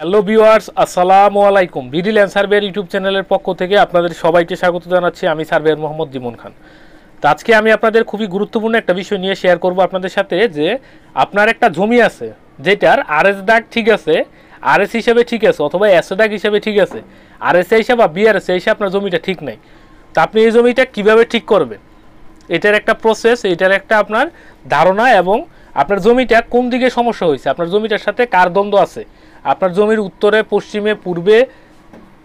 Hello viewers, আসসালামু আলাইকুম। বিডিল সার্ভের YouTube চ্যানেলের পক্ষ থেকে আপনাদের সবাইকে স্বাগত জানাচ্ছি। আমি সার্ভেয়ার মোহাম্মদ জিমন খান। তো আজকে আমি আপনাদের খুবই গুরুত্বপূর্ণ একটা বিষয় নিয়ে শেয়ার করব আপনাদের সাথে, যে আপনার একটা জমি আছে, যেটার আরএস দাগ ঠিক আছে আরএস হিসাবে ঠিক আছে, অথবা এস দাগ হিসাবে ঠিক আছে। আরএস হিসাবে বা বিআরএস হিসাবে, আপনার জমিটা ঠিক নাই। তো আপনি এই জমিটা কীভাবে ঠিক করবেন? এটার একটা প্রসেস এটার একটা আপনার ধারণা এবং আপনার জমিটা কোন দিকে সমস্যা হয়েছে, আপনার জমিটার সাথে কার দ্বন্দ্ব আছে? আপনার জমির উত্তরে, পশ্চিমে, পূর্বে,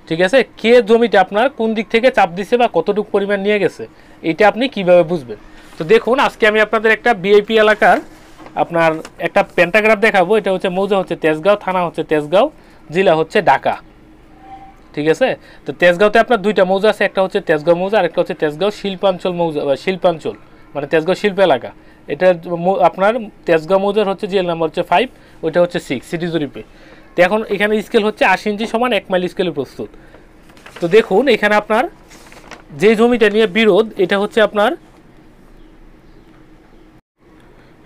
ঠিক আছে, কে জমিটা আপনার কোন দিক থেকে চাপ দিছে বা কতটুকু পরিমাণ নিয়ে গেছে, এটা আপনি কীভাবে বুঝবেন? তো দেখুন, আজকে আমি আপনাদের একটা বিআইপি এলাকার আপনার একটা প্যান্টাগ্রাফ দেখাবো, এটা হচ্ছে মৌজা হচ্ছে তেজগাঁও, থানা হচ্ছে তেজগাঁও, জেলা হচ্ছে ঢাকা, ঠিক আছে? তো তেজগাঁওতে আপনার দুইটা মৌজা আছে, একটা হচ্ছে তেজগাঁও মৌজা আর একটা হচ্ছে তেজগাঁও শিল্পাঞ্চল মৌজা শিল্পাঞ্চল মানে তেজগাঁও শিল্প এলাকা। এটা আপনার তেজগাঁও মৌজার হচ্ছে জিএল নাম্বার হচ্ছে ফাইভ ওইটা হচ্ছে সিক্স সিটি জরিপে। তো এখন এখানে স্কেল হচ্ছে আশি ইঞ্চি সমান এক মাইল স্কেলে প্রস্তুত। তো দেখুন, এখানে আপনার যে জমিটা নিয়ে বিরোধ, এটা হচ্ছে আপনার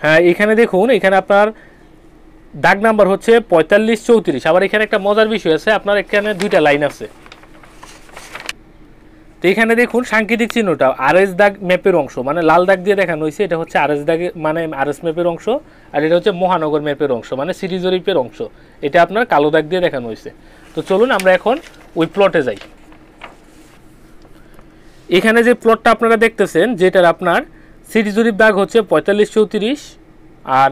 হ্যাঁ এখানে দেখুন, এখানে আপনার দাগ নাম্বার হচ্ছে পঁয়তাল্লিশ চৌত্রিশ। আবার এখানে একটা মজার বিষয় আছে, আপনার এখানে দুইটা লাইন আছে। তো এখানে দেখুন সাংকেতিক চিহ্নটা আর এস দাগ ম্যাপের অংশ মানে লাল দাগ দিয়ে দেখানো হয়েছে, এটা হচ্ছে আর এস দাগের মানে আর এস ম্যাপের অংশ, আর এটা হচ্ছে মহানগর ম্যাপের অংশ মানে সিটি জরিপের অংশ, এটা আপনার কালো দাগ দিয়ে দেখানো হয়েছে। তো চলুন আমরা এখন ওই প্লটে যাই। এখানে যে প্লটটা আপনারা দেখতেছেন, যেটার আপনার সিটি জরিপ দাগ হচ্ছে পঁয়তাল্লিশ চৌত্রিশ, আর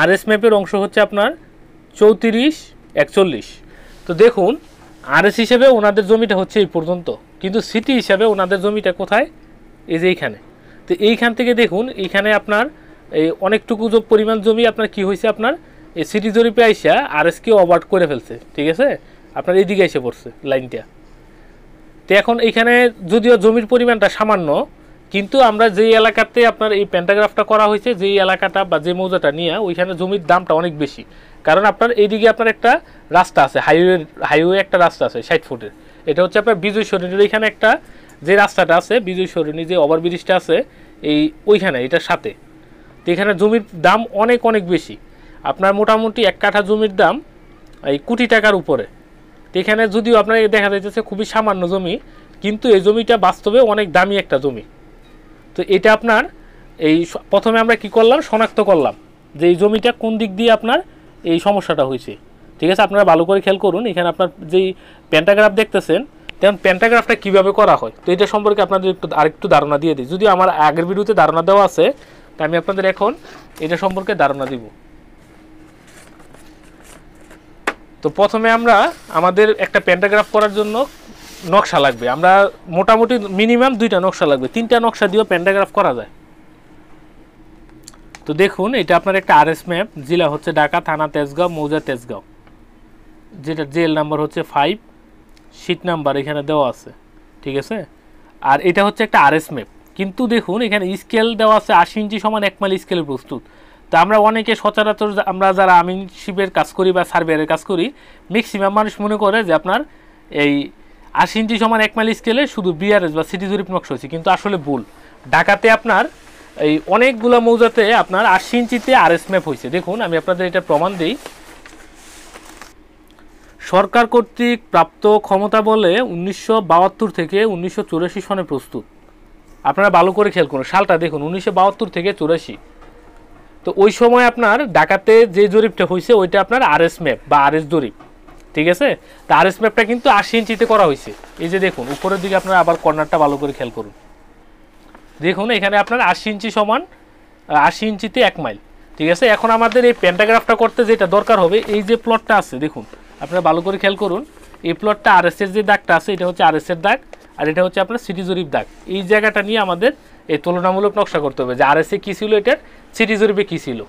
আর এস ম্যাপের অংশ হচ্ছে আপনার চৌত্রিশ একচল্লিশ। তো দেখুন আর এস হিসেবে ওনাদের জমিটা হচ্ছে এই পর্যন্ত। কিন্তু সিটি হিসাবে ওনাদের জমিটা কোথায়? এই যে এইখানে। তো এইখান থেকে দেখুন, এইখানে আপনার এই অনেকটুকু পরিমাণ জমি আপনার কি হয়েছে আপনার? এই সিটি জরিপে আইসা আরএসকে অবার্ট করে ফেলছে, ঠিক আছে? আপনার এইদিকে এসে পড়ছে লাইনটা। তো এখন এখানে যদিও জমির পরিমাণটা সামান্য, কিন্তু আমরা যেই এলাকাতে আপনার এই প্যান্টাগ্রাফটা করা হয়েছে, যেই এলাকাটা বা যে মৌজাটা নিয়ে, ওইখানে জমির দামটা অনেক বেশি। কারণ আপনার এইদিকে আপনার একটা রাস্তা আছে হাইওয়ে হাইওয়ে একটা রাস্তা আছে, ষাট ফুটের। এটা হচ্ছে আপনার বিজয় সরণির এখানে একটা যে রাস্তাটা আছে, বিজয় সরণি যে ওভারব্রিজটা আছে, এই ওইখানে, এটার সাথে। তো এখানে জমির দাম অনেক অনেক বেশি। আপনার মোটামুটি এক কাঠা জমির দাম এই কোটি টাকার উপরে। তো এখানে যদিও আপনার দেখা যাইতেছে খুবই সামান্য জমি, কিন্তু এই জমিটা বাস্তবে অনেক দামি একটা জমি। তো এটা আপনার এই প্রথমে আমরা কি করলাম? শনাক্ত করলাম যে এই জমিটা কোন দিক দিয়ে আপনার এই সমস্যাটা হয়েছে। ঠিক আছে? আপনারা ভালো করে খেয়াল করুন। এখানে আপনার যেই প্যান্টাগ্রাফ দেখতেছেন তেমন প্যান্টাগ্রাফটা কীভাবে করা হয়? তো এটা সম্পর্কে আপনাদের একটু আরেকটু ধারণা দিয়ে দিই। যদিও আমার আগের ভিডিওতে ধারণা দেওয়া আছে, তা আমি আপনাদের এখন এটা সম্পর্কে ধারণা দিব। তো প্রথমে আমরা আমাদের একটা প্যান্টাগ্রাফ করার জন্য নকশা লাগবে। আমরা মোটামুটি মিনিমাম দুইটা নকশা লাগবে। তিনটা নকশা দিয়েও প্যান্টাগ্রাফ করা যায়। তো দেখুন, এটা আপনার একটা আরএস ম্যাপ জেলা হচ্ছে ঢাকা, থানা তেজগাঁও, মৌজা তেজগাঁও। যেটা জেল নাম্বার হচ্ছে ফাইভ সিট নাম্বার এখানে দেওয়া আছে, ঠিক আছে? আর এটা হচ্ছে একটা আরএস ম্যাপ কিন্তু দেখুন, এখানে স্কেল দেওয়া আছে আশি ইঞ্চি সমান এক মাইল স্কেলের প্রস্তুত। তো আমরা অনেকে সচরাচর আমরা যারা আমিনশিপের কাজ করি বা সার্ভেয়ারের কাজ করি ম্যাক্সিমাম মানুষ মনে করে যে আপনার এই আশি ইঞ্চি সমান এক মাইল স্কেলে শুধু বিআরএস বা সিটি জরিপ নকশা হয়েছে, কিন্তু আসলে ভুল। ঢাকাতে আপনার এই অনেকগুলো মৌজাতে আপনার আশি ইঞ্চিতে আরএস ম্যাপ হয়েছে। দেখুন, আমি আপনাদের এটা প্রমাণ দিই। সরকার কর্তৃক প্রাপ্ত ক্ষমতা বলে উনিশশো বাহাত্তর থেকে উনিশশো চুরাশি সনে প্রস্তুত। আপনারা ভালো করে খেয়াল করুন, সালটা দেখুন, উনিশশো বাহাত্তর থেকে চুরাশি। তো ওই সময় আপনার ডাকাতে যে জরিপটা হয়েছে ওইটা আপনার আরএস ম্যাপ বা আরএস জরিপ, ঠিক আছে? তা আরএস ম্যাপটা কিন্তু আশি ইঞ্চিতে করা হয়েছে এই যে দেখুন, উপরের দিকে আপনারা আবার কর্নারটা ভালো করে খেয়াল করুন। দেখুন, এখানে আপনার আশি ইঞ্চি সমান আশি ইঞ্চিতে এক মাইল, ঠিক আছে? এখন আমাদের এই প্যান্টাগ্রাফটা করতে যেটা দরকার হবে, এই যে প্লটটা আছে, দেখুন। আপনারা ভালো করে খেয়াল করুন, এই প্লটটা আরএস এর যে দাগটা আছে, এটা হচ্ছে আরএস এর দাগ, আর এটা হচ্ছে আপনার সিটি জরিপ দাগ। এই জায়গাটা নিয়ে আমাদের এই তুলনামূলক নকশা করতে হবে যে আরএস এ কী ছিল এটার সিটি জরিপে কী ছিল।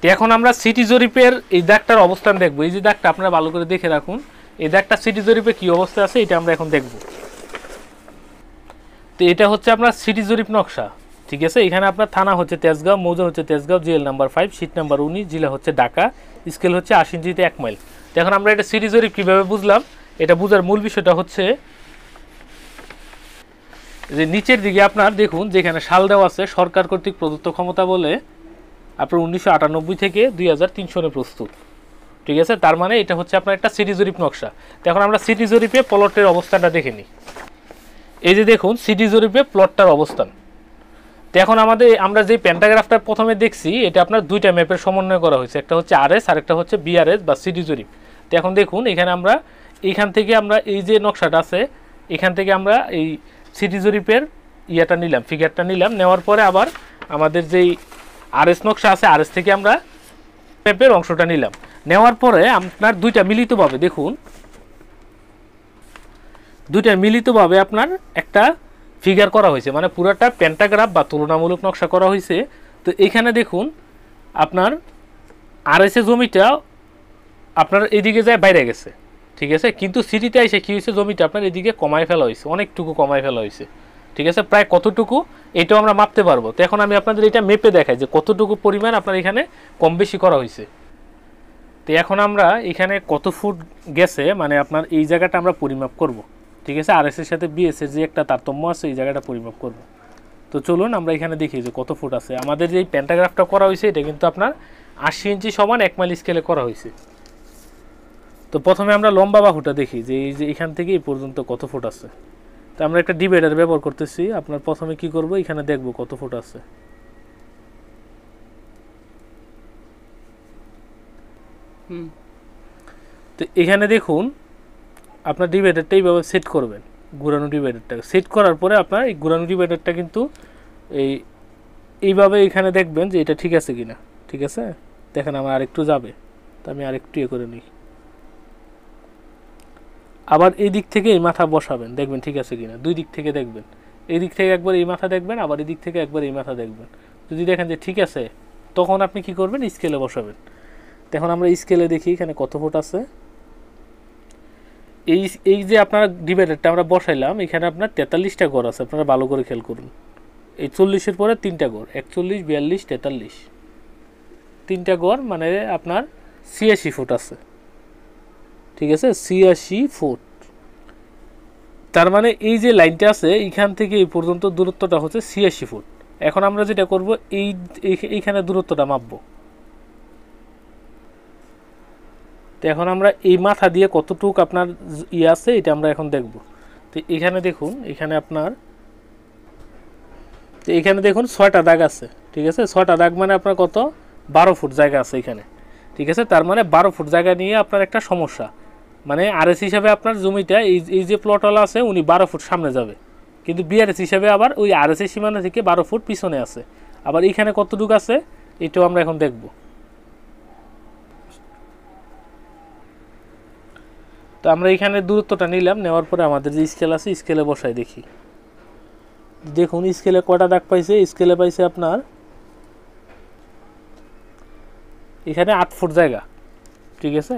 তো এখন আমরা সিটি জরিপের এই দাগটার অবস্থান দেখব। এই যে দাগটা আপনারা ভালো করে দেখে রাখুন, এই দাগটা সিটি জরিপে কী অবস্থা আছে, এটা আমরা এখন দেখব। তো এটা হচ্ছে আপনার সিটি জরিপ নকশা। ঠিক আছে? এখানে আপনার থানা হচ্ছে তেজগাঁও, মৌজা হচ্ছে Tejgaon, JL number five sheet number উনিশ, জেলা হচ্ছে ঢাকা স্কেল হচ্ছে আশি ইঞ্চিতে এক মাইল তো এখন আমরা এটা সিটি জরিপ কীভাবে বুঝলাম? এটা বোঝার মূল বিষয়টা হচ্ছে যে নিচের দিকে আপনার দেখুন, যেখানে সাল দেওয়া আছে, সরকার কর্তৃক প্রদত্ত ক্ষমতা বলে আপনার উনিশশো আটানব্বই থেকে দুই হাজার তিন সনে প্রস্তুত। ঠিক আছে? তার মানে এটা হচ্ছে আপনার একটা সিটি জরিপ নকশা। তো এখন আমরা সিটি জরিপে প্লটের অবস্থানটা দেখে নিই। এই যে দেখুন সিটি জরিপে প্লটটার অবস্থান। তো এখন আমাদের, আমরা যে প্যান্টাগ্রাফটা প্রথমে দেখছি, এটা আপনার দুইটা ম্যাপের সমন্বয় করা হয়েছে। একটা হচ্ছে আরএস আর একটা হচ্ছে বিআরএস বা সিডি জরিপ তো এখন দেখুন, এখানে আমরা এইখান থেকে আমরা এই যে নকশাটা আছে, এখান থেকে আমরা এই সিটি জরিপের ইয়েটা নিলাম ফিগারটা নিলাম। নেওয়ার পরে আবার আমাদের যেই আরএস নকশা আছে আরএস থেকে আমরা ম্যাপের অংশটা নিলাম। নেওয়ার পরে আপনার দুইটা মিলিতভাবে, দেখুন, দুইটা মিলিতভাবে আপনার একটা ফিগার করা হয়েছে মানে পুরোটা প্যান্টাগ্রাফ বা তুলনামূলক নকশা করা হয়েছে। তো এখানে দেখুন, আপনার আর আরএসএ জমিটা আপনার এদিকে যায় বাইরে গেছে, ঠিক আছে? কিন্তু সিটিতে এসে কী হয়েছে? জমিটা আপনার এদিকে কমায় ফেলা হয়েছে, অনেকটুকু কমায় ফেলা হয়েছে, ঠিক আছে? প্রায় কতটুকু, এটাও আমরা মাপতে পারব। তো এখন আমি আপনাদের এটা মেপে দেখাই যে কতটুকু পরিমাণ আপনার এখানে কম বেশি করা হয়েছে। তো এখন আমরা এখানে কত ফুট গেছে মানে আপনার এই জায়গাটা আমরা পরিমাপ করব। ঠিক আছে? আর এর সাথে বিএস এর যে একটা তারতম্য আছে এই জায়গাটা পরিমাপ করব। তো চলুন আমরা এখানে দেখি যে কত ফুট আছে। আমাদের যে প্যান্টাগ্রাফটা করা হয়েছে এটা কিন্তু আপনার আশি ইঞ্চি সমান এক মাইল স্কেলে করা হয়েছে। তো প্রথমে আমরা লম্বা বাহুটা দেখি যে এই যে এখান থেকে এই পর্যন্ত কত ফুট আছে। তো আমরা একটা ডিভাইডার ব্যবহার করতেছি আপনার প্রথমে কি করব এখানে দেখব কত ফুট আছে। হুম। তো এখানে দেখুন আপনার ডিভাইডারটা এইভাবে সেট করবেন, ঘুরানো ডিভাইডারটা সেট করার পরে আপনার এই ঘুরানো ডিভাইডারটা কিন্তু এই, এইভাবে এখানে দেখবেন যে এটা ঠিক আছে কিনা। ঠিক আছে? দেখেন আমার আরেকটু যাবে, তো আমি আরেকটু ইয়ে করে নিই। আবার এই দিক থেকে এই মাথা বসাবেন, দেখবেন ঠিক আছে কিনা। দুই দিক থেকে দেখবেন। এই দিক থেকে একবার এই মাথা দেখবেন, আবার এই দিক থেকে একবার এই মাথা দেখবেন। যদি দেখেন যে ঠিক আছে, তখন আপনি কি করবেন? স্কেলে বসাবেন। তো এখন আমরা স্কেলে দেখি এখানে কত ফুট আছে। এই এই যে আপনার ডিভাইডারটা আমরা বসাইলাম, এখানে আপনার তেতাল্লিশটা ঘর আছে, আপনারা ভালো করে খেয়াল করুন। এই চল্লিশের পরে তিনটা ঘর, একচল্লিশ, বিয়াল্লিশ, তেতাল্লিশ। তিনটা ঘর মানে আপনার ছিয়াশি ফুট আছে। ঠিক আছে? ছিয়াশি ফুট। তার মানে এই যে লাইনটা আছে, এইখান থেকে এই পর্যন্ত দূরত্বটা হচ্ছে ছিয়াশি ফুট। এখন আমরা যেটা করব, এই- এইখানে দূরত্বটা মাপবো। তো এখন আমরা এই মাথা দিয়ে কতটুক আপনার ইয়ে আছে, এটা আমরা এখন দেখব। তো এখানে দেখুন, এখানে আপনার, তো এখানে দেখুন ছয়টা দাগ আছে, ঠিক আছে? ছয়টা দাগ মানে আপনার কত? বারো ফুট জায়গা আছে এখানে, ঠিক আছে? তার মানে বারো ফুট জায়গা নিয়ে আপনার একটা সমস্যা। মানে আরএস হিসাবে আপনার জমিটা, এই এই যে প্লটওয়ালা আছে, উনি বারো ফুট সামনে যাবে। কিন্তু বিআরএস হিসাবে আবার ওই আরএস এর সীমানা থেকে বারো ফুট পিছনে আছে। আবার এইখানে কতটুকু আছে, এটাও আমরা এখন দেখব। আমরা এখানে দূরত্বটা নিলাম, নেওয়ার পরে আমাদের যে স্কেল আছে স্কেলে বসাই দেখি। দেখুন স্কেলে কটা দাগ পাইছে? স্কেলে পাইছে আপনার এখানে আট ফুট জায়গা, ঠিক আছে?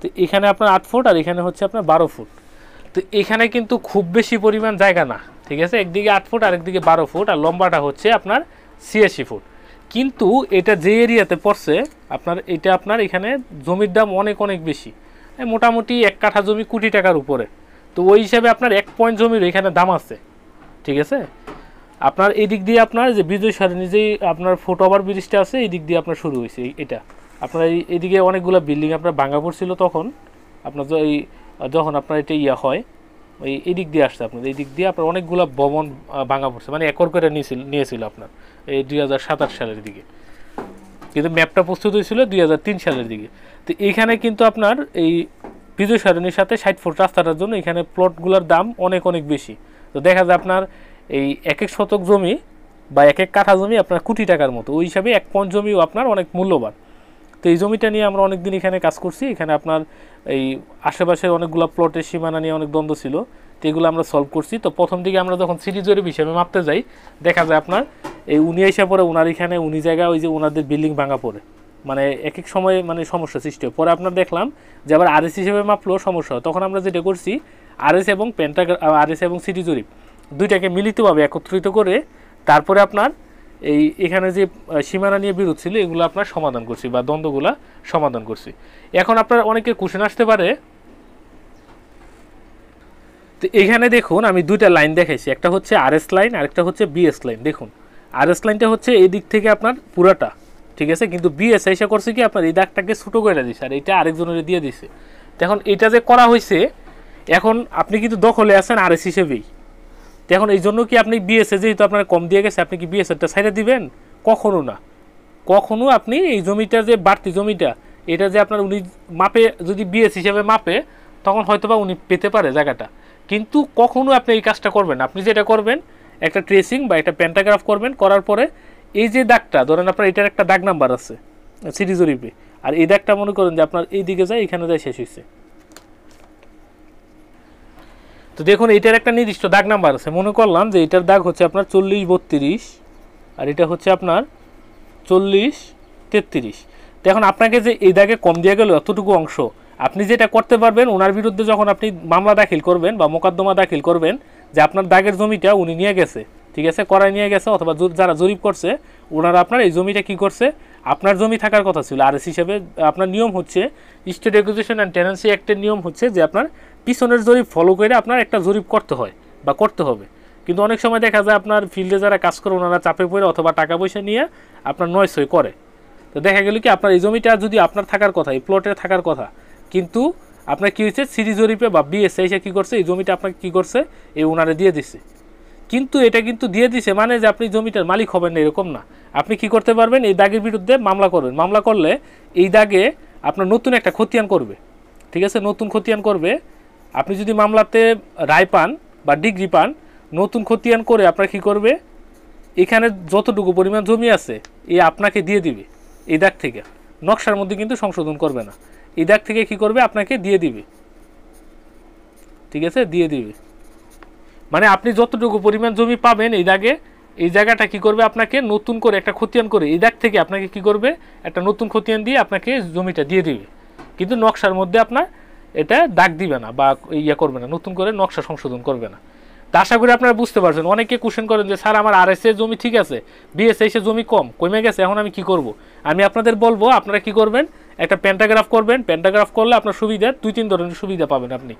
তো এখানে আপনার আট ফুট আর এখানে হচ্ছে আপনার বারো ফুট। তো এখানে কিন্তু খুব বেশি পরিমাণ জায়গা না, ঠিক আছে? একদিকে আট ফুট আর একদিকে বারো ফুট আর লম্বাটা হচ্ছে আপনার ছিয়াশি ফুট। কিন্তু এটা যে এরিয়াতে পড়ছে, আপনার, এটা আপনার এখানে জমির দাম অনেক অনেক বেশি। মোটামুটি এক কাঠা জমি কোটি টাকার উপরে। তো ওই হিসাবে আপনার এক পয়েন্ট জমির এখানে দাম আছে, ঠিক আছে? আপনার এই দিক দিয়ে আপনার যে বিজয় সরণি, যেই আপনার ফুট ওভার ব্রিজটা আছে এই দিক দিয়ে আপনার শুরু হয়েছে এটা। আপনার এই এদিকে অনেকগুলো বিল্ডিং আপনার ভাঙা পড়ছিল তখন, আপনার এই যখন আপনার এটা ইয়া হয়, ওই এই দিক দিয়ে আসছে আপনার। এই দিক দিয়ে আপনার অনেকগুলো ভবন ভাঙা পড়ছে মানে একর করে নিয়েছিল নিয়েছিল আপনার, এই দুই হাজার সাতাশ সালের দিকে। কিন্তু ম্যাপটা প্রস্তুত হয়েছিল দুই হাজার তিন সালের দিকে। তো এখানে কিন্তু আপনার এই বিজয় সরণির সাথে ষাট ফুট রাস্তাটার জন্য এখানে প্লটগুলোর দাম অনেক অনেক বেশি। তো দেখা যায় আপনার এই এক এক শতক জমি বা এক এক কাঠা জমি আপনার কোটি টাকার মতো। ওই হিসাবে এক পয়েন্ট জমিও আপনার অনেক মূল্যবান। তো এই জমিটা নিয়ে আমরা অনেকদিন এখানে কাজ করছি। এখানে আপনার এই আশেপাশের অনেকগুলো প্লটের সীমানা নিয়ে অনেক দ্বন্দ্ব ছিল। তো এগুলো আমরা সলভ করছি। তো প্রথম দিকে আমরা যখন সিটি জরিপ হিসেবে মাপতে যাই, দেখা যায় আপনার এই উনি এসে পরে ওনার এখানে, উনি জায়গা ওই যে ওনাদের বিল্ডিং ভাঙা পড়ে। মানে এক এক সময় মানে সমস্যা সৃষ্টি হয়। পরে আপনার দেখলাম যে আবার আরএস হিসেবে মাপলো সমস্যা তখন আমরা যেটা করছি, আরএস এবং পেন্টাগ্রা আরএস এবং সিটি জরিপ দুইটাকে মিলিতভাবে একত্রিত করে তারপরে আপনার এই এখানে যে সীমানা নিয়ে বিরোধ ছিল, এগুলো আপনার সমাধান করছি বা দ্বন্দ্বগুলা সমাধান করছি। এখন আপনার অনেকের কোশ্চেন আসতে পারে। তো এখানে দেখুন, আমি দুইটা লাইন দেখাইছি। একটা হচ্ছে আরএস লাইন আর একটা হচ্ছে বিএস লাইন দেখুন আরএস লাইনটা হচ্ছে এই দিক থেকে আপনার পুরাটা, ঠিক আছে? কিন্তু বিএস এসে করছে কি, আপনার এই দাগটাকে ছোটো করে দিছে, আর এটা আরেকজনের দিয়ে দিছে। এখন এটা যে করা হয়েছে, এখন আপনি কিন্তু দখলে আছেন আর এস হিসেবেই এখন এই জন্য কি আপনি বিএসএ যেহেতু আপনার কম দিয়ে গেছে, আপনি কি বিএসএরটা সাইডে দিবেন? কখনো না। কখনো আপনি এই জমিটা যে বাড়তি জমিটা, এটা যে আপনার উনি মাপে, যদি বিএস হিসেবে মাপে, তখন হয়তোবা উনি পেতে পারে জায়গাটা। কিন্তু কখনো আপনি এই কাজটা করবেন আপনি যেটা করবেন একটা ট্রেসিং বা একটা প্যান্টাগ্রাফ করবেন, করার পরে এই যে দাগটা, ধরেন আপনার এটার একটা দাগ নাম্বার আছে সিটি জরিপে আর এই দাগটা মনে করেন যে আপনার এই দিকে যায়, এখানে যায়, শেষ হয়েছে তো দেখুন, এটার একটা নির্দিষ্ট দাগ নাম্বার আছে। মনে করলাম যে এটার দাগ হচ্ছে আপনার চল্লিশ বত্রিশ, আর এটা হচ্ছে আপনার চল্লিশ তেত্রিশ। তো এখন আপনাকে যে এই দাগে কম দিয়ে গেল এতটুকু অংশ, আপনি যেটা করতে পারবেন, ওনার বিরুদ্ধে যখন আপনি মামলা দাখিল করবেন বা মোকদ্দমা দাখিল করবেন যে আপনার দাগের জমিটা উনি নিয়ে গেছে, ঠিক আছে? করায় নিয়ে গেছে অথবা যারা জরিপ করছে ওনারা আপনার এই জমিটা কি করছে? আপনার জমি থাকার কথা ছিল। আর এস হিসেবে আপনার নিয়ম হচ্ছে স্টেট রেগুলেশন অ্যান্ড টেনেন্সি অ্যাক্টের নিয়ম হচ্ছে যে আপনার পিছনের জরিপ ফলো করে আপনার একটা জরিপ করতে হয় বা করতে হবে। কিন্তু অনেক সময় দেখা যায় আপনার ফিল্ডে যারা কাজ করে ওনারা চাপে পড়ে অথবা টাকা পয়সা নিয়ে আপনার নয় সই করে। তো দেখা গেল কি আপনার এই জমিটা যদি আপনার থাকার কথা, এই প্লটে থাকার কথা, কিন্তু আপনার কি হয়েছে? সিরি জরিপে বা বিএসআই সে কী করছে? এই জমিটা আপনাকে কী করছে? এই ওনারে দিয়ে দিছে। কিন্তু এটা কিন্তু দিয়ে দিছে মানে যে আপনি জমিটার মালিক হবেন না এরকম না। আপনি কি করতে পারবেন? এই দাগের বিরুদ্ধে মামলা করবেন। মামলা করলে এই দাগে আপনার নতুন একটা খতিয়ান করবে। ঠিক আছে? নতুন খতিয়ান করবে। আপনি যদি মামলাতে রায় পান বা ডিগ্রি পান, নতুন খতিয়ান করে আপনার কি করবে? এখানে যতটুকু পরিমাণ জমি আছে, এ আপনাকে দিয়ে দিবে। এই দাগ থেকে। নকশার মধ্যে কিন্তু সংশোধন করবে না। এই দাগ থেকে কি করবে? আপনাকে দিয়ে দিবে। ঠিক আছে? দিয়ে দিবে। মানে আপনি যতটুকু পরিমাণ জমি পাবেন এই দাগে, এই জায়গাটা কি করবে আপনাকে? নতুন করে একটা খতিয়ান করে এই দাগ থেকে আপনাকে কি করবে? একটা নতুন খতিয়ান দিয়ে আপনাকে জমিটা দিয়ে দিবে। কিন্তু নকশার মধ্যে আপনার এটা দাগ দিবে না বা ইয়ে করবে না, নতুন করে নকশা সংশোধন করবে না। তা আশা করি আপনারা বুঝতে পারছেন। অনেকে কোশ্চেন করেন যে, স্যার, আমার আর জমি ঠিক আছে বিএসএস জমি কম, কমে গেছে, এখন আমি কি করব? আমি আপনাদের বলব, আপনারা কি করবেন? একটা প্যান্টাগ্রাফ করবেন প্যান্টাগ্রাফ করলে আপনার সুবিধা, দুই, তিন ধরনের সুবিধা পাবেন আপনি।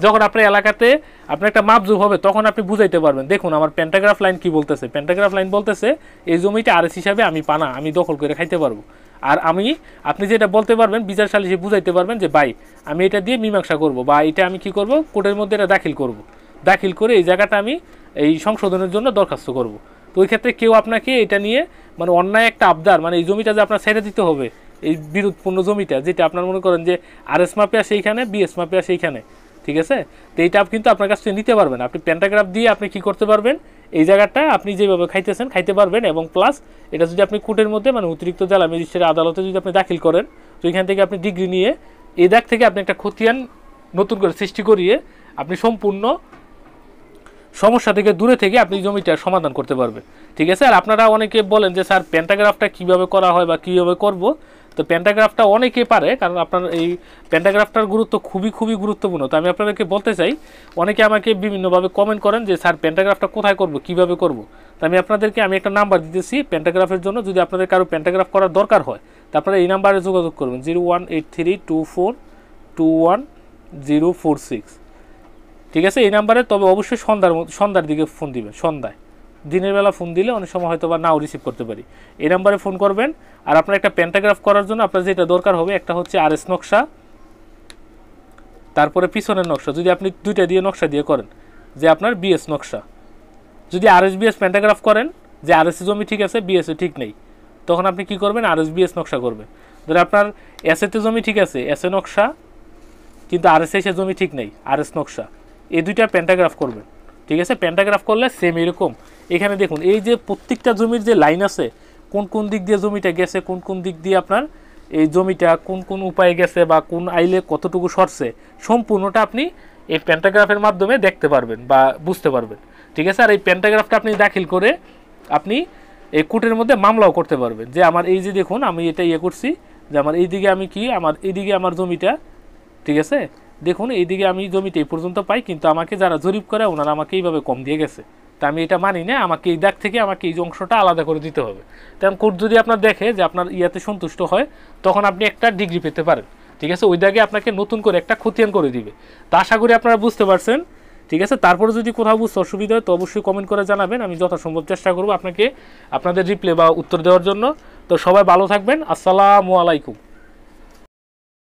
যখন আপনার এলাকাতে আপনার একটা মাপজুপ হবে, তখন আপনি বুঝাইতে পারবেন, দেখুন, আমার প্যান্টাগ্রাফ লাইন কি বলতেছে? প্যান্টাগ্রাফ লাইন বলতেছে, এই জমিটা আরএস হিসাবে আমি পানা, আমি দখল করে খাইতে পারব। আর আমি, আপনি যেটা বলতে পারবেন, বিচার সালিসে বুঝাইতে পারবেন যে, ভাই, আমি এটা দিয়ে মীমাংসা করব বা এটা আমি কি করব? কোর্টের মধ্যে এটা দাখিল করব। দাখিল করে এই জায়গাটা আমি এই সংশোধনের জন্য দরখাস্ত করব। তো ওই ক্ষেত্রে কেউ আপনাকে এটা নিয়ে মানে অন্যায় একটা আবদার মানে এই জমিটা যে আপনার ছেড়ে দিতে হবে এই বিরোধপূর্ণ জমিটা, যেটা আপনার মনে করেন যে আর এস মাপিয়া সেইখানে বিএস মাপিয়া সেইখানে, ঠিক আছে? তো এইটা কিন্তু আপনার কাছ থেকে নিতে পারবেন। আপনি প্যান্টাগ্রাফ দিয়ে আপনি কি করতে পারবেন? এই জায়গাটা আপনি যেভাবে খাইতেছেন, খাইতে পারবেন এবং প্লাস এটা যদি আপনি কোর্টের মধ্যে মানে অতিরিক্ত জেলা ম্যাজিস্ট্রেট আদালতে যদি আপনি দাখিল করেন, তো এখান থেকে আপনি ডিগ্রি নিয়ে এই দাগ থেকে আপনি একটা খতিয়ান নতুন করে সৃষ্টি করিয়ে আপনি সম্পূর্ণ সমস্যা থেকে দূরে থেকে আপনি জমিটা সমাধান করতে পারবেন। ঠিক আছে? আর আপনারা অনেকে বলেন যে, স্যার প্যান্টাগ্রাফটা কীভাবে করা হয় বা কীভাবে করব? তো প্যান্টাগ্রাফটা অনেকে পারে, কারণ আপনার এই প্যান্টাগ্রাফটার গুরুত্ব খুবই খুবই গুরুত্বপূর্ণ। তো আমি আপনাদেরকে বলতে চাই, অনেকে আমাকে বিভিন্নভাবে কমেন্ট করেন যে, স্যার প্যান্টাগ্রাফটা কোথায় করব? কীভাবে করব? তো আমি আপনাদেরকে, আমি একটা নাম্বার দিতেছি প্যান্টাগ্রাফের জন্য। যদি আপনাদের কারও প্যান্টাগ্রাফ করার দরকার হয়, তো আপনারা এই নাম্বারে যোগাযোগ করবেন, zero one eight three two four two one zero four six. ঠিক আছে? এই নাম্বারে তবে অবশ্যই সন্ধ্যার সন্ধ্যার দিকে ফোন দিবেন, সন্ধ্যায়। দিনের বেলা ফোন দিলে অনেক সময় হয়তো বা নাও রিসিভ করতে পারি। এই নাম্বারে ফোন করবেন আর আপনার একটা প্যান্টাগ্রাফ করার জন্য আপনার যেটা দরকার হবে, একটা হচ্ছে আর এস নকশা, তারপরে পিছনের নকশা, যদি আপনি দুইটা দিয়ে নকশা দিয়ে করেন, যে আপনার বিএস নকশা। যদি আর এস বিএস প্যান্টাগ্রাফ করেন, যে আর এস জমি ঠিক আছে বিএসএ ঠিক নেই, তখন আপনি কি করবেন? আর এস বিএস নকশা করবেন। ধরে আপনার এসএতে জমি ঠিক আছে এসএ নকশা, কিন্তু আর এস এসে জমি ঠিক নেই আর এস নকশা। এই দুইটা প্যান্টাগ্রাফ করবেন। ঠিক আছে? প্যান্টাগ্রাফ করলে সেম এরকম। এখানে দেখুন, এই যে প্রত্যেকটা জমির যে লাইন আছে, কোন কোন দিক দিয়ে জমিটা গেছে, কোন কোন দিক দিয়ে আপনার এই জমিটা কোন কোন উপায়ে গেছে বা কোন আইলে কতটুকু সরছে, সম্পূর্ণটা আপনি এই প্যান্টাগ্রাফের মাধ্যমে দেখতে পারবেন বা বুঝতে পারবেন। ঠিক আছে? আর এই প্যান্টাগ্রাফটা আপনি দাখিল করে আপনি এই কোর্টের মধ্যে মামলাও করতে পারবেন যে আমার এই যে দেখুন, আমি এটা ইয়ে করছি যে আমার এইদিকে আমি কি, আমার এইদিকে আমার জমিটা, ঠিক আছে? দেখুন, এইদিকে আমি জমিটা এই পর্যন্ত পাই, কিন্তু আমাকে যারা জরিপ করে, ওনারা আমাকে এইভাবে কম দিয়ে গেছে। তা আমি এটা মানি না, আমাকে এই দাগ থেকে আমাকে এই অংশটা আলাদা করে দিতে হবে। তেমন কোর্ট যদি আপনার দেখে যে আপনার ইয়াতে সন্তুষ্ট হয়, তখন আপনি একটা ডিগ্রি পেতে পারেন। ঠিক আছে? ওই দাগে আপনাকে নতুন করে একটা খতিয়ান করে দিবে। তা আশা করি আপনারা বুঝতে পারছেন। ঠিক আছে? তারপরে যদি কোথাও বুঝতে অসুবিধা হয়, তো অবশ্যই কমেন্ট করে জানাবেন। আমি যথাসম্ভব চেষ্টা করব আপনাকে আপনাদের রিপ্লে বা উত্তর দেওয়ার জন্য। তো সবাই ভালো থাকবেন। আসসালামু আলাইকুম।